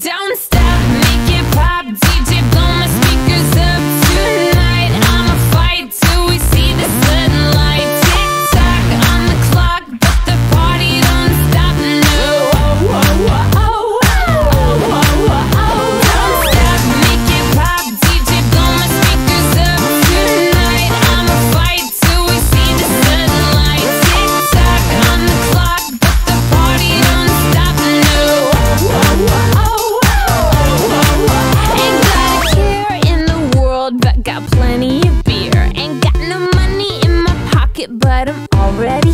Don't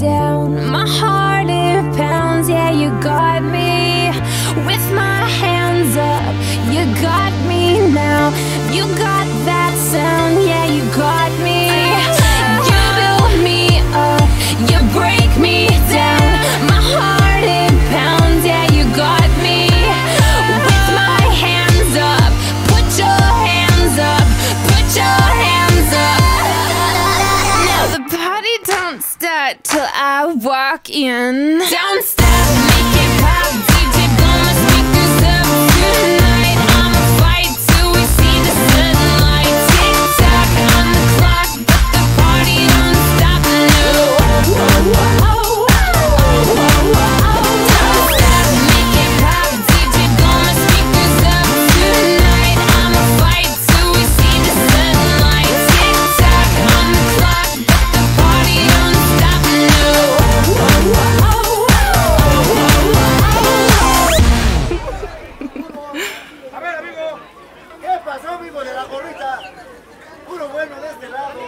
down. My heart start till I walk in. Don't stop. pasó, amigo, de la gorrita? Puro bueno de este lado.